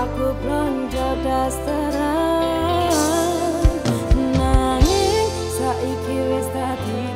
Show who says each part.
Speaker 1: aku blonjo dasteran. Nanging saiki wis tadi